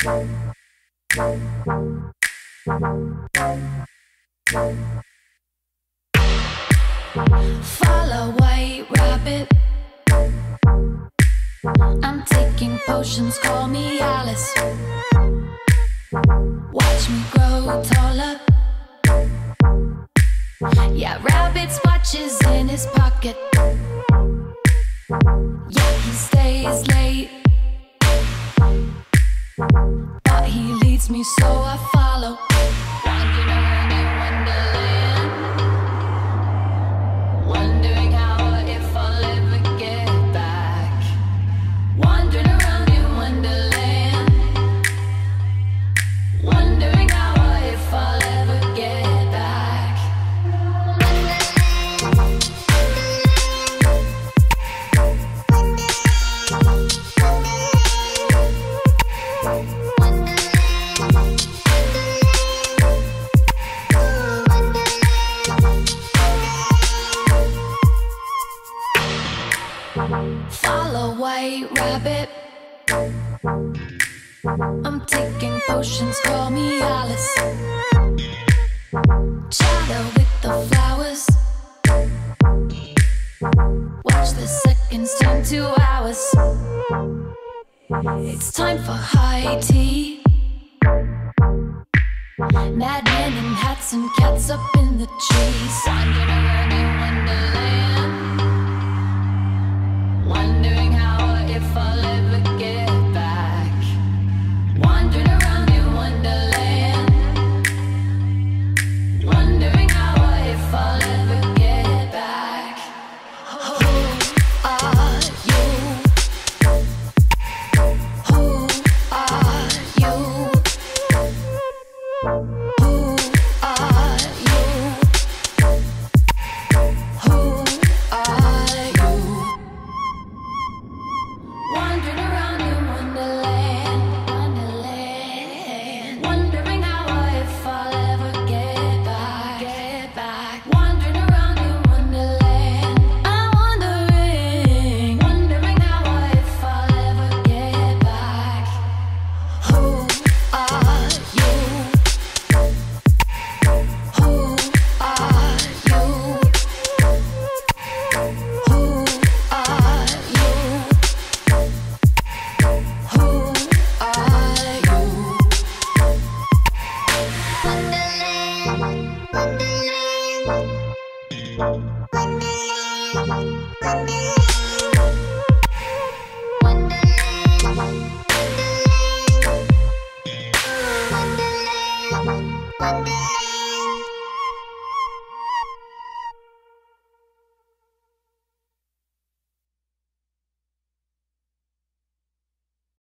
Follow white rabbit. I'm taking potions, call me Alice. Watch me grow taller. Yeah, rabbit's watches in his pocket. Yeah, he stays late. But he leads me, so I follow. Follow white rabbit. I'm taking potions, call me Alice. Chatter with the flowers. Watch the seconds turn to hours. It's time for high tea. Madmen in hats and cats up in the trees. Wandering around in Wonderland. Wonderland, Wonderland, Wonderland.